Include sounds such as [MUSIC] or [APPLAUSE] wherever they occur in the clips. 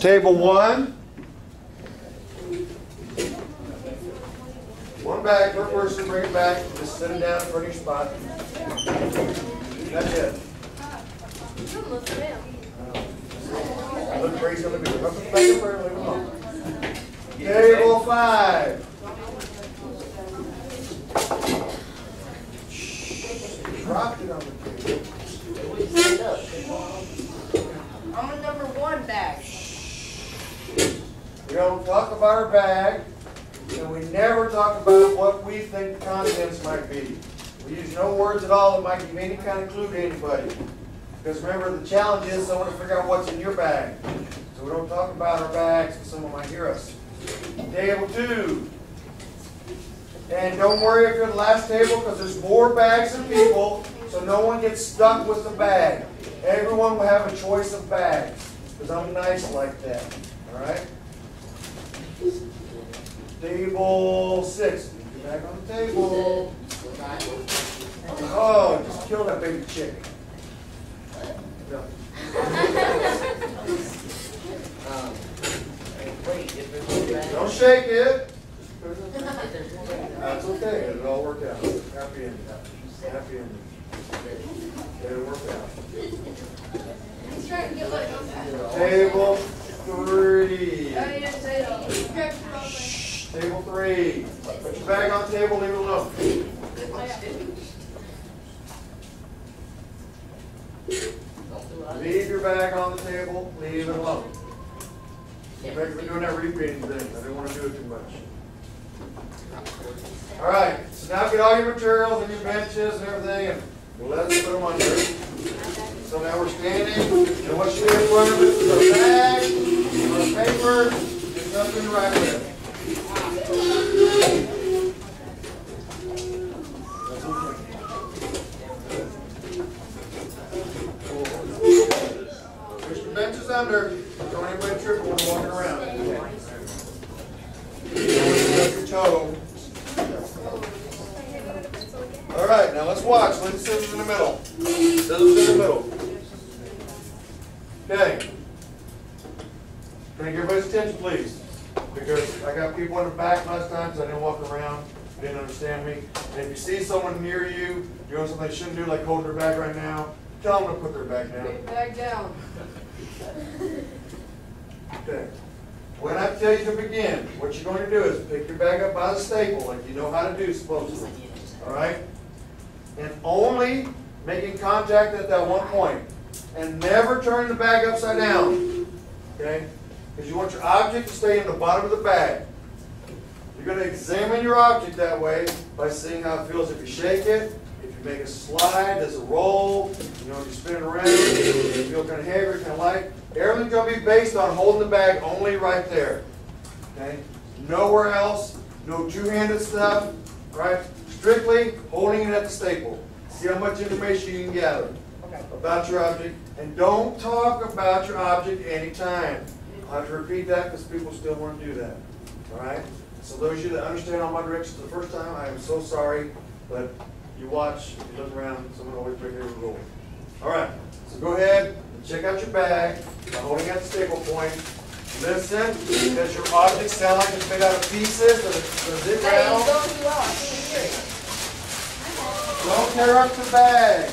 Table one. One bag per person, bring it back, just set it down in front of your spot. That's it. Look where he's gonna be. Up. Table five. Dropped it on the table. I'm on number one bag. We don't talk about our bag, and we never talk about what we think the contents might be. We use no words at all that might give any kind of clue to anybody. Because remember, the challenge is someone to figure out what's in your bag. So we don't talk about our bags, because someone might hear us. Table two. And don't worry if you're the last table, because there's more bags than people, so no one gets stuck with the bag. Everyone will have a choice of bags, because I'm nice like that, all right? Table six, get back on the table. Oh, just kill that baby chick. No. Wait, if there's one bag, Don't shake it. if there's one bag, That's okay, it'll all work out. Happy ending. Happy ending. It'll work out. He's trying to get like on that. Table three. Oh, you didn't say that. Shh, Table three. Put your bag on the table, leave it alone. don't do it. Leave your bag on the table, leave it alone. Yeah. Thanks for doing that repeating thing, I didn't wanna do it too much. All right, so now get all your materials and your benches and everything, and let's put them under. So now we're standing, and what should be in front of us is a bag, a paper, and something to write with. Push the benches under, don't trip when walking around. Toe. All right, now let's watch. In the middle. In the middle. Okay. Can I get everybody's attention, please? Because I got people in the back last time, because I didn't walk around, didn't understand me. And if you see someone near you doing something they shouldn't do, like holding their bag right now, tell them to put their bag down. Big bag down. Okay. When I tell you to begin, what you're going to do is pick your bag up by the staple, like you know how to do supposedly. All right? And only making contact at that one point. And never turn the bag upside down. Okay? Because you want your object to stay in the bottom of the bag. You're going to examine your object that way by seeing how it feels if you shake it, if you make a slide, does it roll, you know, if you spin it around, if you feel kind of heavy or kind of light. Everything's going to be based on holding the bag only right there. Okay? Nowhere else, no two-handed stuff, right? Strictly holding it at the staple. See how much information you can gather Okay. about your object, and don't talk about your object anytime. I'll have to repeat that because people still want to do that. All right? So those of you that understand all my directions the first time, I am so sorry, but you watch, you look around, someone always break every rule. All right, so go ahead and check out your bag by holding at the staple point. Listen, does your object sound like it's made out of pieces? Does it, does it rattle? he's going too loud. I can't hear it. Don't tear up the bag.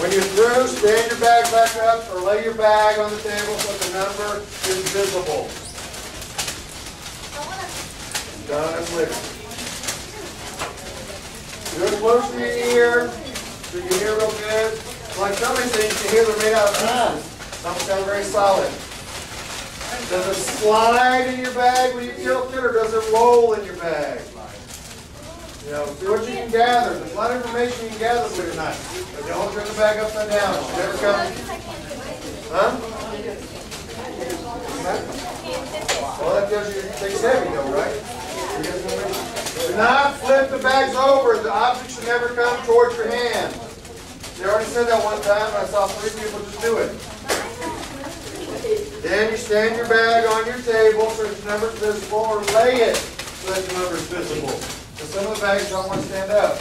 When you're through, stand your bag back up or lay your bag on the table so the number is visible. Done and with. It close to your ear so you hear real good. Like some of these things, you hear they're made out of pieces. Some sound very solid. Does it slide in your bag when you tilt it, or does it roll in your bag? You know, see what you can gather. There's a lot of information you can gather for tonight. But don't turn the bag upside down. It's never come. Huh? Well, that tells you it's heavy though, right? Do not flip the bags over. The object should never come towards your hand. They already said that one time, and I saw three people just do it. Then you stand your bag on your table so your number's visible, or lay it so that your number's visible. Some of the bags don't want to stand up.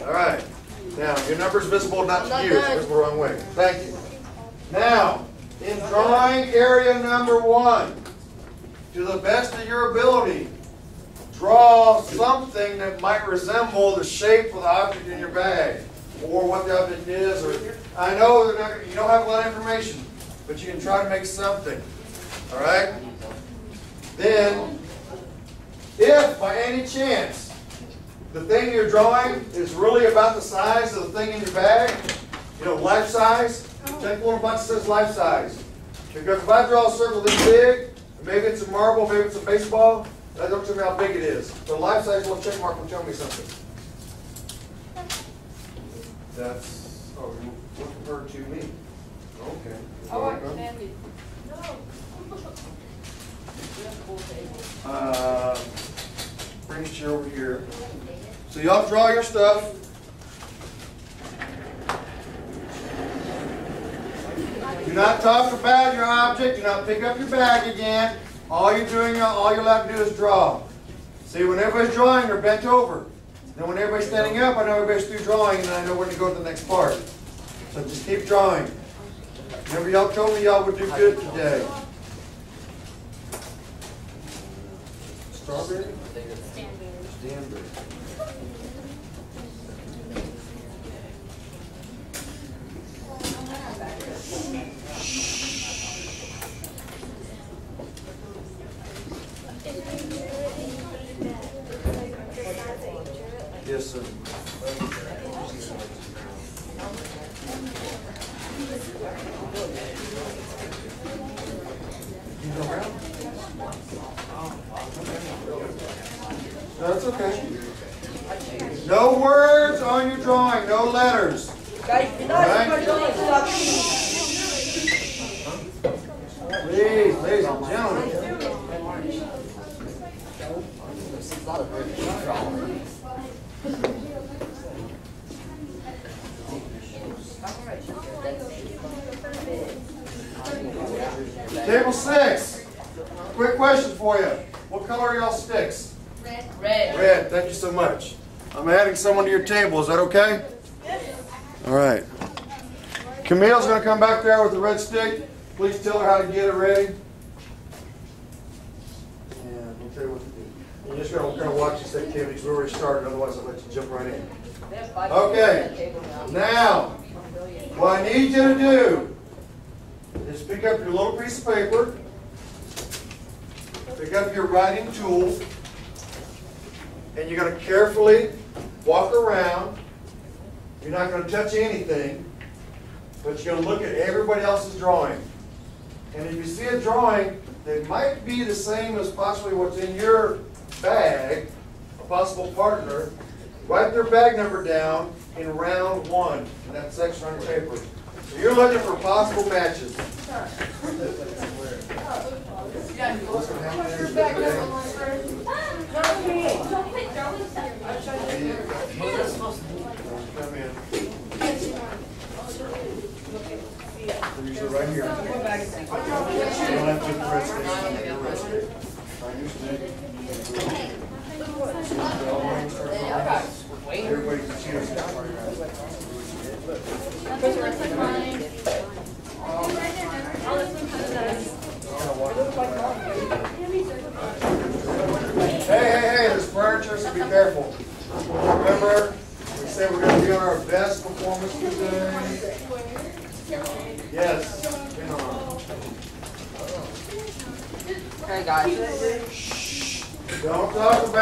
All right. Now, your number's visible not to you, it's the wrong way. Thank you. Now, in drawing area number one, to the best of your ability, draw something that might resemble the shape of the object in your bag, or what the object is, or, I know not, you don't have a lot of information, but you can try to make something, all right? Then, if by any chance, the thing you're drawing is really about the size of the thing in your bag, you know, life size, take a little box that says life size. Because if I draw a circle this big, maybe it's a marble, maybe it's a baseball, that don't tell me how big it is. The life size little check mark will tell me something. That's, oh, you looking for to me? Okay. Oh, I can have it. [LAUGHS] Uh, chair over here. So y'all draw your stuff. Do not talk about your object, do not pick up your bag again. All you're doing, all you're allowed to do is draw. See, when everybody's drawing, they're bent over. Then when everybody's standing up, I know everybody's through drawing and I know when to go to the next part. So just keep drawing. Remember y'all told me y'all would do good today. Strawberry? Stanberry. Yes, sir. That's okay. No words on your drawing, no letters. Stop. Please, ladies and gentlemen. It's a lot of very drawing. Table six. Quick question for you. What color are y'all sticks? Red. Red. Red, thank you so much. I'm adding someone to your table, is that okay? All right. Camille's gonna come back there with the red stick. Please tell her how to get it ready. And we'll tell you what to do. You're just gonna kind of watch this activity, because we already started, otherwise I'll let you jump right in. Okay. Now, what I need you to do is pick up your little piece of paper, pick up your writing tool, and you're gonna carefully walk around. You're not gonna touch anything, but you're gonna look at everybody else's drawing. And if you see a drawing that might be the same as possibly what's in your bag, a possible partner, write their bag number down in round one, in that section on paper. So you're looking for possible matches. What's gonna happen is- Your back number one first. What is that supposed to do? Come in. They're usually right here. You don't have to get the red stick.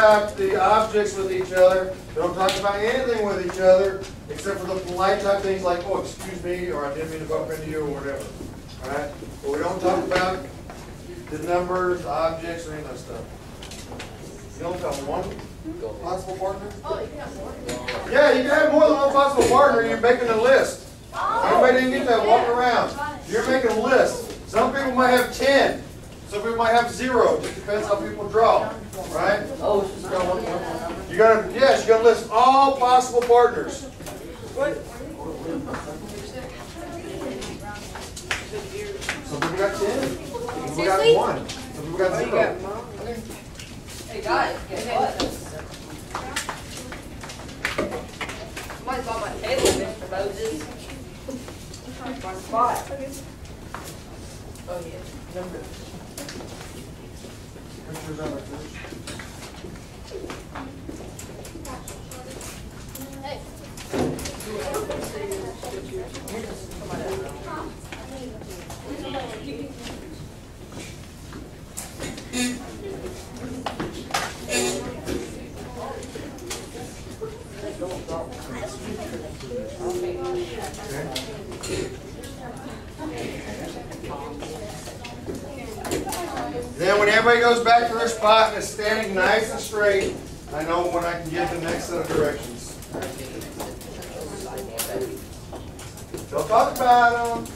interact the objects with each other. They don't talk about anything with each other except for the polite type things like, oh, excuse me, or I didn't mean to bump into you, or whatever. All right? But we don't talk about the numbers, objects, or any of that stuff. You don't have one possible partner? Oh, you can have more. Yeah, you can have more than one possible partner. You're making a list. Oh, Everybody didn't get that. Walk around. You're making a list. Some people might have 10. So we might have zero. It just depends how people draw, right? Oh, you gotta yes, you gotta list all possible partners. What? Some people got ten. Some people got one. Some people got zero. Hey guys, guess what? Might bought my table, Mr. Moses. My spot. Oh yeah, number. Gracias. Goes back to their spot and is standing nice and straight, I know when I can give the next set of directions. Don't talk about them.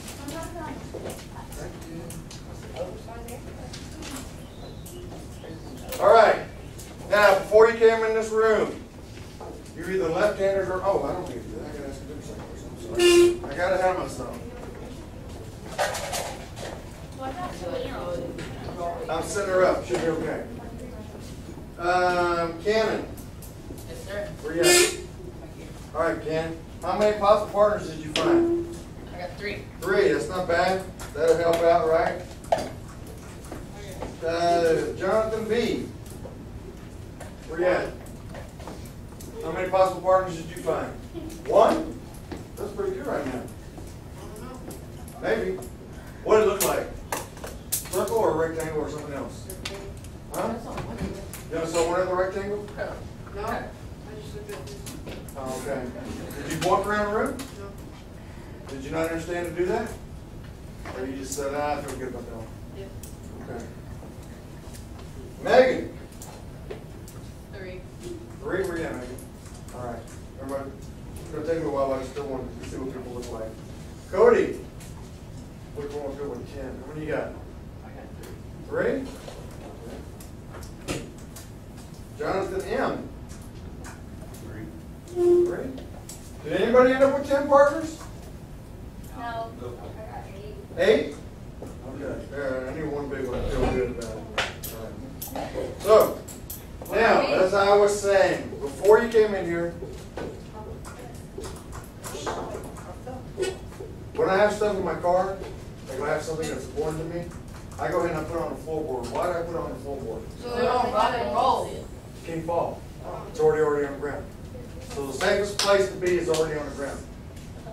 All right. Now, before you came in this room, you're either left-handed or, oh, I don't need to do that. I gotta ask second person. I'm sorry. I got ahead of myself. I'm setting her up. Should be okay. Um, Cannon, Yes, sir. where you at? All right, Ken. How many possible partners did you find? I got three. Three. That's not bad. That'll help out, right? Uh, Jonathan B. Where you at? How many possible partners did you find? One? That's pretty good right now. Maybe. What did it look like? Circle or rectangle or something else? Huh? You ever saw one other rectangle? No. I just looked at this. Oh, Okay. Did you walk around the room? No. Did you not understand to do that? Or you just said, ah, I feel good about that one? Yeah. Okay. Megan? Three. Three, where you at, Megan? All right. Everybody, it's gonna take me a while, but I still want to see what people look like. Cody? Which one will go with ten? How many you got? Three? Jonathan M? Three. Three? Did anybody end up with ten partners? No. Eight? Okay, there, I need one big one, I feel good about it. All right. So, now, as I was saying, before you came in here, when I have stuff in my car, like when I have something that's important to me, I go ahead and I put it on the floorboard. Why do I put it on the floorboard? So they don't run and roll. Can't fall. It's already, already on the ground. So the safest place to be is already on the ground,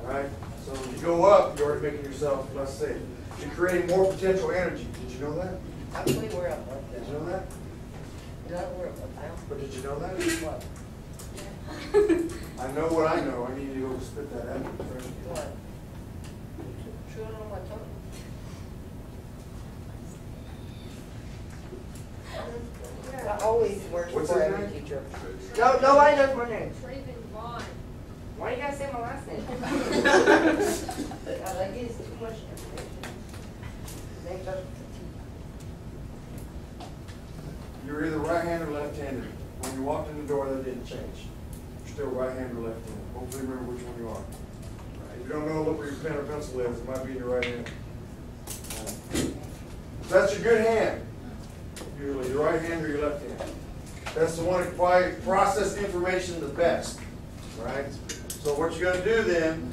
right? So when you go up, you're already making yourself less safe. You're creating more potential energy. Did you know that? Actually, we're up like Did you know that? No, we're up like. But did you know that? What? I know what I know. I need you to go spit that out. What? Chewing on my tongue. I always work What's for his every name? teacher. No, nobody knows my name. Raven Vaughn. Why do you gotta say my last name? [LAUGHS] I like it's too much information. Names are- You're either right-handed or left-handed. When you walked in the door, that didn't change. You're still right-handed or left-handed. Hopefully remember which one you are. If you don't know, look where your pen or pencil is. It might be in your right hand. That's your good hand. Usually your right hand or your left hand. That's the one that probably process information the best, right? So what you're gonna do then,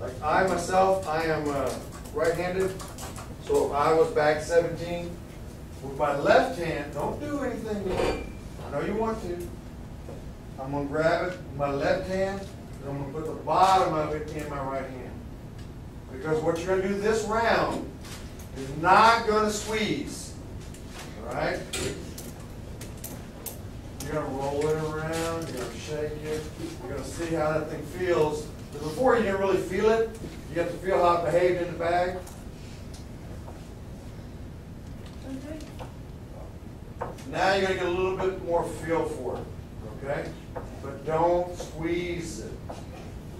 like I myself, I am uh, right-handed. So if I was back seventeen, with my left hand, don't do anything. I know you want to. I'm gonna grab it with my left hand, and I'm gonna put the bottom of it in my right hand. Because what you're gonna do this round is not gonna squeeze, all right? You're gonna roll it around, you're gonna shake it, you're gonna see how that thing feels. Because before you didn't really feel it, you have to feel how it behaved in the bag. Now you're gonna get a little bit more feel for it, okay? But don't squeeze it.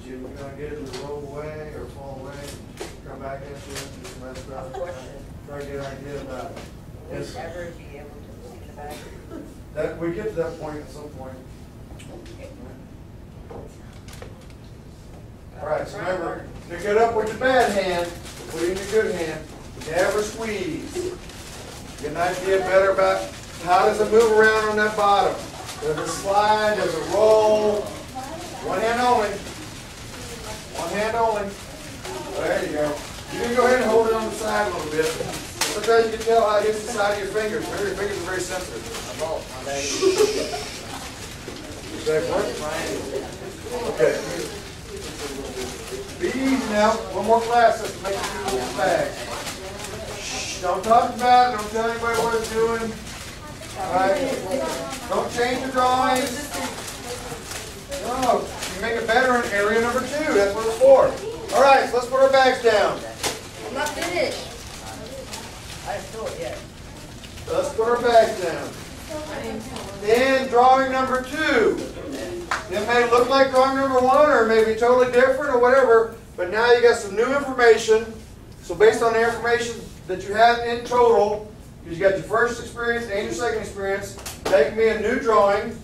You're gonna get it to roll away or fall away, come back at you, just mess it up. Question. Try to get an idea about it. Will Yes, you ever be able to look in the back? That, we get to that point at some point. All right, so remember, to get up with your bad hand, put it in your good hand, Never squeeze. Get an idea better about how does it move around on that bottom? Does it slide? Does it roll? One hand only. One hand only. There you go. You can go ahead and hold it on the side a little bit. Sometimes you can tell how it hits the side of your fingers. Remember, your fingers are very sensitive. Does that work? Okay. Be easy now. One more class just to make it through this bag. Shh, Don't talk about it. Don't tell anybody what it's doing. All right. Don't change the drawings. No, you make it better in area number two. That's what it's for. All right, so let's put our bags down. I'm not finished. I didn't do it yet. Let's put our bags down. Then drawing number two. It may look like drawing number one or maybe totally different or whatever, but now you got some new information. So based on the information that you have in total, because you got your first experience and your second experience, make me a new drawing.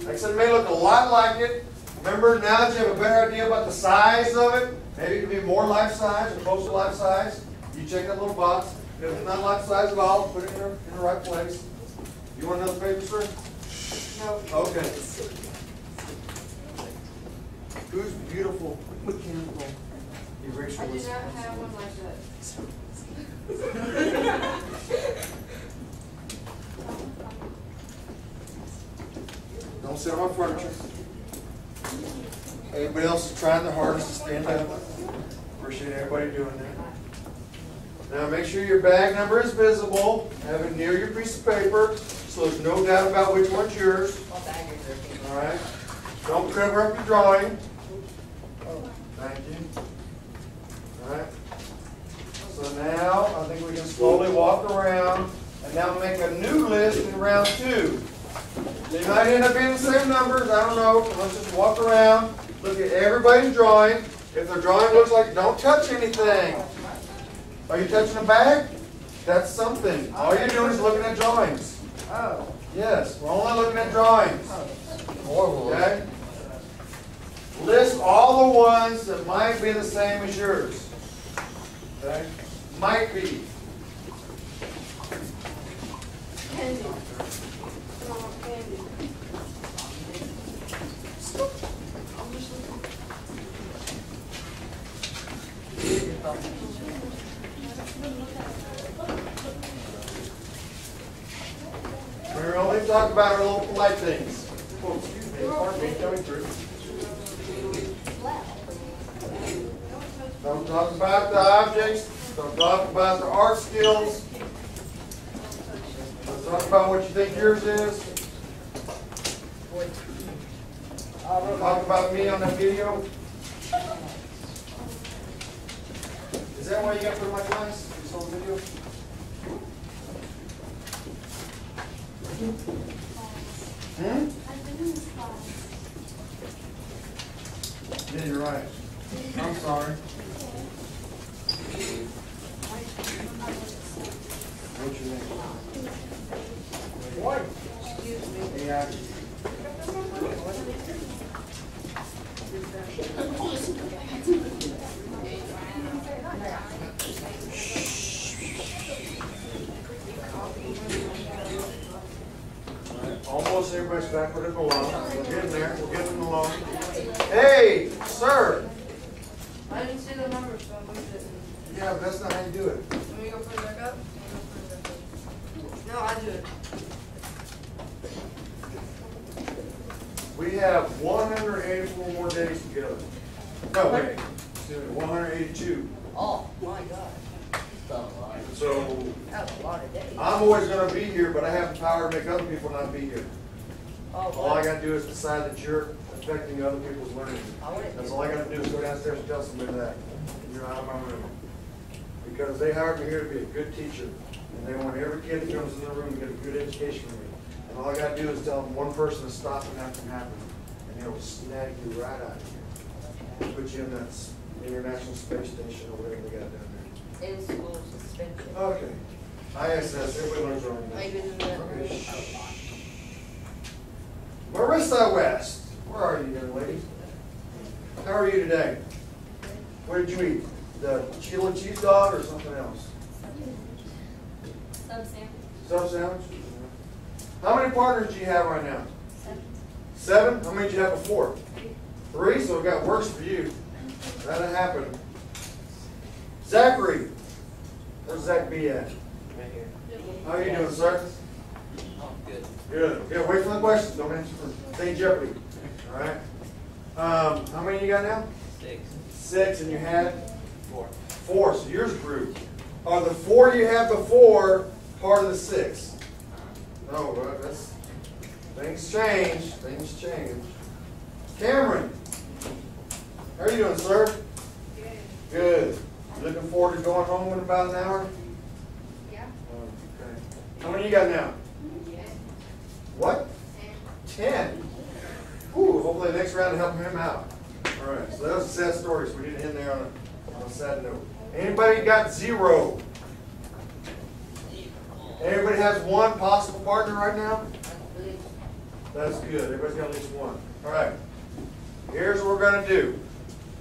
Like I said, it may look a lot like it. Remember, now that you have a better idea about the size of it, maybe it can be more life size or close to life size, you check that little box. If it's not life size at all, put it in the right place. You want another paper, sir? No. Okay. Who's beautiful mechanical eraser? I do not have one like that. Don't sit on my furniture. Everybody else is trying their hardest to stand up. Appreciate everybody doing that. Now make sure your bag number is visible. Have it near your piece of paper, so there's no doubt about which one's yours. All right? Don't cover up your drawing. Thank you. All right? So now, I think we can slowly walk around and now make a new list in round two. They might end up being the same numbers, I don't know. Let's just walk around, look at everybody's drawing. If their drawing looks like, don't touch anything. Are you touching a bag? That's something. All you're doing is looking at drawings. Oh. Yes, we're only looking at drawings. Okay? List all the ones that might be the same as yours. Okay? Might be. Candy. Candy. I'm We're only talking about our little polite things. Oh, excuse me, coming through. Don't talk about the objects, don't talk about the art skills. Don't talk about what you think yours is. Talk about me on the video. Is that why you got in my class, this whole video? Hmm? Yeah, you're right. I'm sorry. What's your name? What? Excuse me. Yeah. Almost everybody's back where they belong. We're getting there, we're getting along. Hey, sir. I didn't see the numbers, so I moved it. Yeah, but that's not how you do it. Let me go put it back up. Let me go put it back up. No, I do it. We have one hundred eighty-four more days together. No, wait, one hundred eighty-two. Oh, my God. So That's a lot of days. I'm always gonna be here, but I have the power to make other people not be here. Oh, All I gotta do is decide that you're affecting other people's learning. That's all I gotta do is go downstairs and tell somebody that. You're out of my room. Because they hired me here to be a good teacher, and they want every kid that comes in the room to get a good education from me. And all I gotta do is tell them one person to stop and that can happen, and they'll snag you right out of here. Put you in that International Space Station or whatever they got down there. In school suspension. Okay. ISS, everybody learns wrong. Marissa West, where are you, young lady? How are you today? What did you eat? The chili cheese dog or something else? Sub sandwich. Sub sandwich? How many partners do you have right now? Seven. Seven? How many did you have before? Three, so it got worse for you. That'll happen. Zachary, where's Zach B at? Right here. How are you doing, sir? Oh, good. Good. Okay, wait for the questions. Don't answer for St. Jeopardy. All right. Um, how many you got now? Six. Six, and you had Four. four. So yours grew. Are the four you had before part of the six? No, well, that's things change. Things change. Cameron, how are you doing, sir? Good. You Looking forward to going home in about an hour? Yeah. Okay. How many you got now? What? Ten. Whew, hopefully the next round will help him out. All right, so that was a sad story, so we to end there on a, on a sad note. Anybody got zero? Everybody has one possible partner right now? That's good, everybody's got at least one. All right, here's what we're gonna do.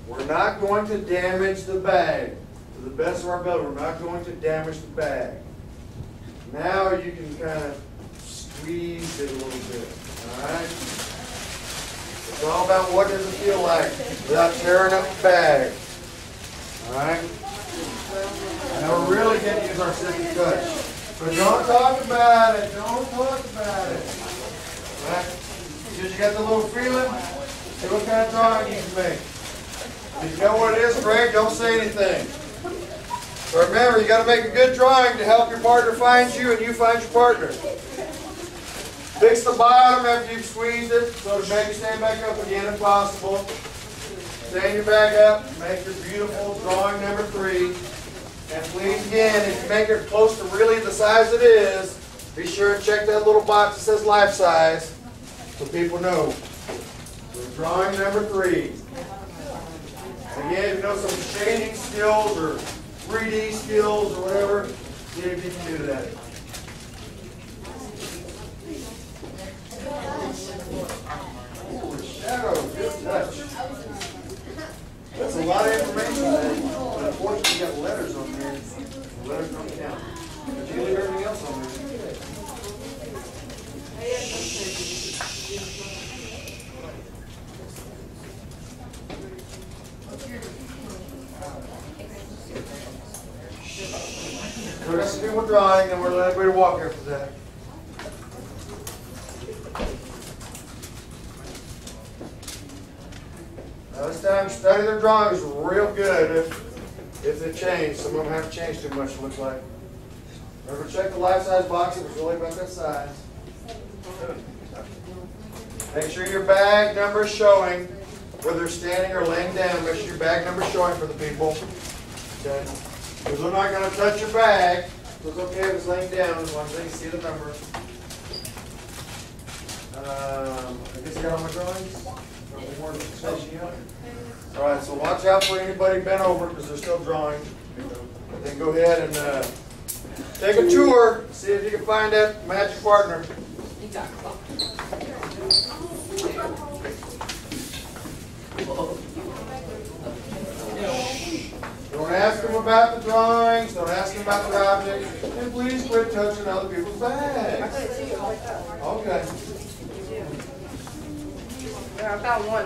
We're not going to damage the bag. To the best of our ability, we're not going to damage the bag. Now you can kind of squeeze it a little bit, all right? It's all about what does it feel like without tearing up the bag, all right? Now we're really getting to use our second touch. But don't talk about it, don't talk about it. All right? Because you got the little feeling, see what kind of drawing you can make. If you know what it is, great, don't say anything. But remember, you gotta make a good drawing to help your partner find you and you find your partner. Fix the bottom after you've squeezed it, so to make it stand back up again if possible. Stand your bag up, make your beautiful drawing number three. And please, again, if you make it close to really the size it is, be sure and check that little box that says life size, so people know. So Drawing number three. Again, if you know some shading skills or 3D skills or whatever, see if you can do that. A lot of information but unfortunately got letters on there. The Letters. So that's the people drawing, and we're letting everybody walk after that. This time, study their drawings real good if, if they change. Some of them haven't changed too much, it looks like. Remember, check the life size box, it was really about that size. Make sure your bag number is showing, whether standing or laying down, make sure your bag number is showing for the people. Okay? Because we're not gonna touch your bag, so it's okay if it's laying down, as long as they can see the number. Um, I guess I got all my drawings? All right, so watch out for anybody bent over, because they're still drawing. Then go ahead and, uh, take a tour, see if you can find that magic partner. Don't ask them about the drawings, don't ask them about the objects, and please quit touching other people's bags. Okay. Yeah, I found one.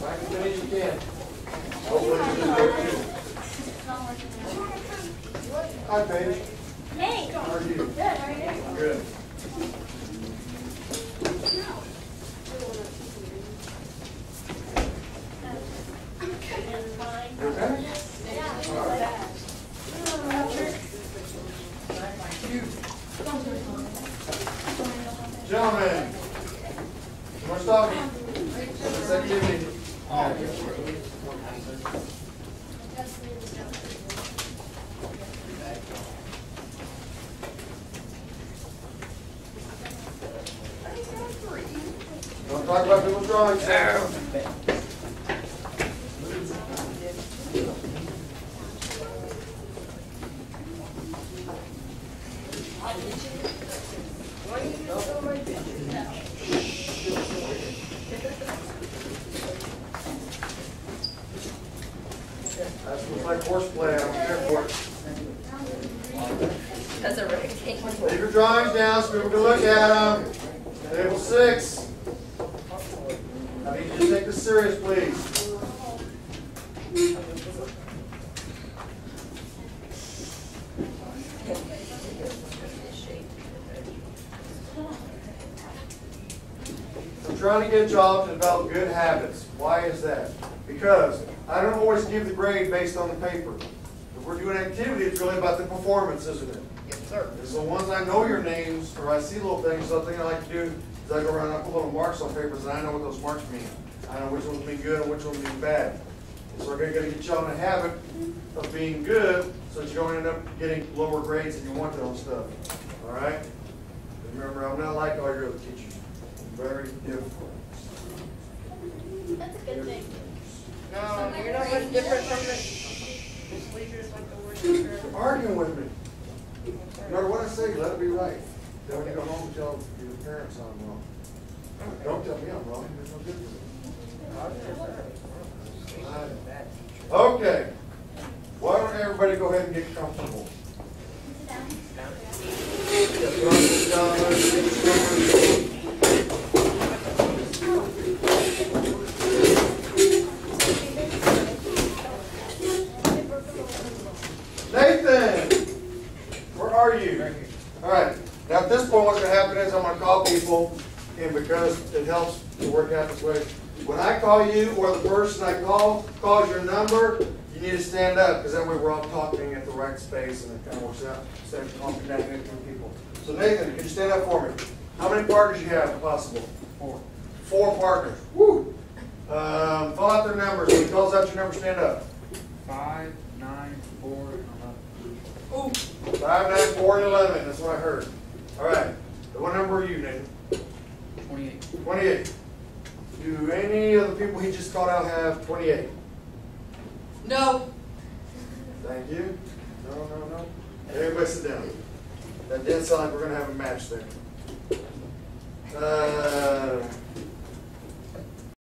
Back as many as you can. Hopefully you can it. Hi, Paige. Hey. How are you? Good, how are you? Good. You okay? Gentlemen, you want to stop? This activity. Don't talk about people's drawings, sir. That's. Leave your drawings down so people can look at them. Table six. I need you to take this serious, please. I'm trying to get y'all to develop good habits. Why is that? Because I don't always give the grade based on the paper. If we're doing activity, it's really about the performance, isn't it? Yes, sir. And so once I know your names, or I see little things, something I like to do is I go around and I put little marks on papers, and I know what those marks mean. I know which ones mean good and which ones mean bad. So we're gonna get y'all in a habit of being good, so that you don't end up getting lower grades than you want on stuff, all right? Remember, I'm not like all your other teachers, very different. That's a good thing. No, you're not much different from the, Miss Leisure like the word teacher. Arguing with me. No matter what I say, let it be right. Then when you go home, tell your parents I'm wrong. Don't tell me I'm wrong, there's no good for me. Okay. Why don't everybody go ahead and get comfortable? Sit down. Yeah, put on this down there, get your- Nathan, where are you? All right, now at this point, what's gonna happen is I'm gonna call people, and because it helps to work out this way, when I call you, or the person I call calls your number, you need to stand up, because that way we're all talking at the right space, and it kind of works out, instead of talking down into people. So Nathan, can you stand up for me? How many partners you have, possible? Four. Four partners, woo! Um, fill out their numbers, when he calls out your number, stand up. Five, nine, four, eleven. Five, nine, four, and eleven, that's what I heard. All right, what number are you, Nathan? Twenty-eight. Twenty-eight. Do any of the people he just called out have twenty-eight? No. Thank you. No, no, no. Everybody sit down. That didn't sound like we're gonna have a match there. Uh,